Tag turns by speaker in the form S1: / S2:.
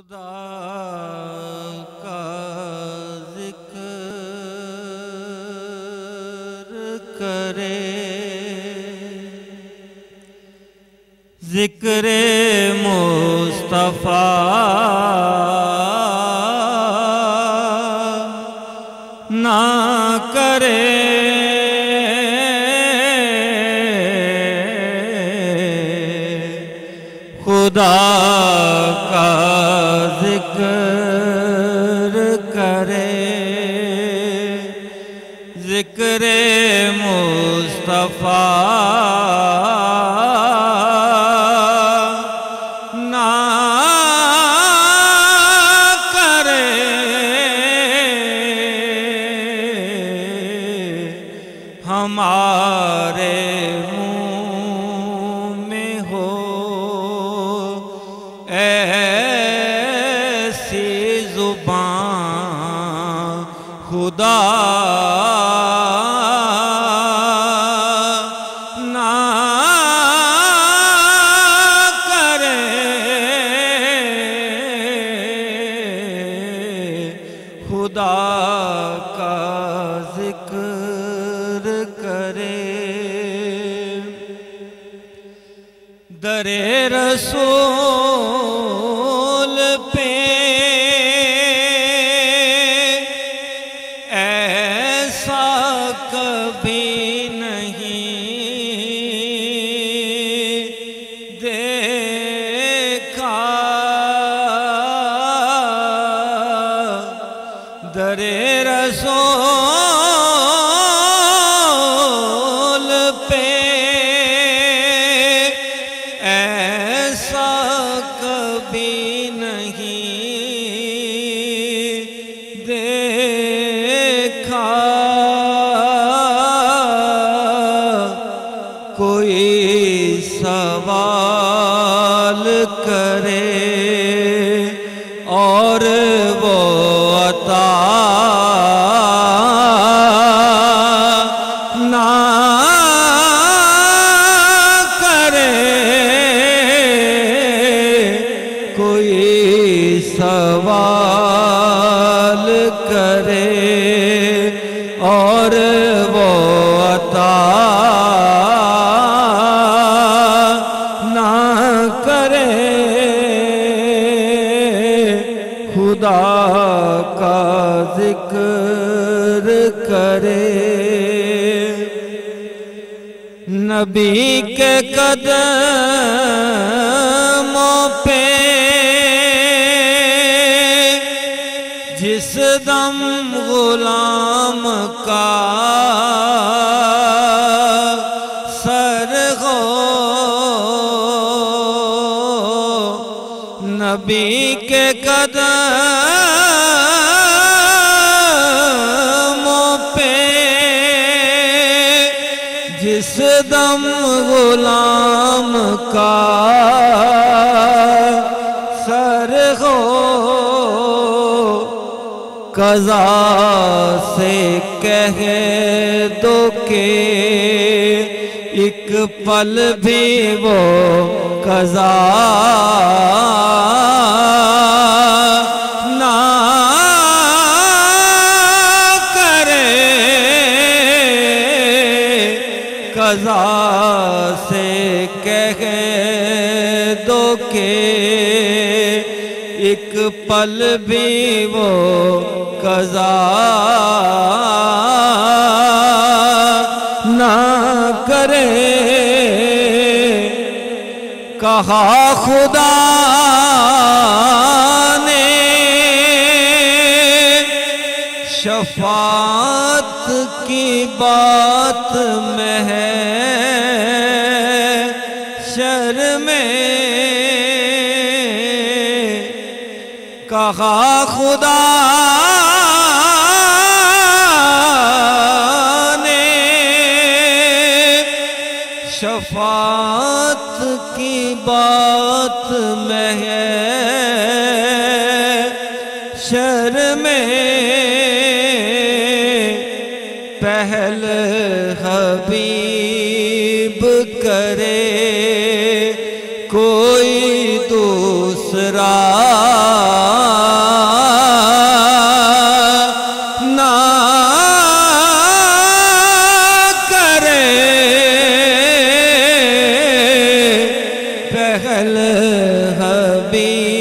S1: خدا کا ذکر کرے۔ ذکر مصطفیٰ نہ کرے۔ خدا کا کرے ذکر مصطفیٰ خدا نہ کرے۔ خدا کا ذکر کرے۔ در رسول کرے اور وہ عطا نہ کرے کوئی سوال کرے اور وہ عطا خدا کا ذکر کرے۔ نبی کے قدموں پہ جس دم غلام کا سر ہو۔ نبی کے قدموں جس دم غلام کا سر ہو قضا سے کہہ دو کہ ایک پل بھی وہ قضا سے کہہ دو کہ ایک پل بھی وہ قضا نہ کرے۔ کہا خدا نے شفاعت کی بات میں ہے۔ کہا خدا نے۔ شفاعت کی بات میں ہے۔ شرم پہل حبیب کرے۔ کوئی دوسرا حبيب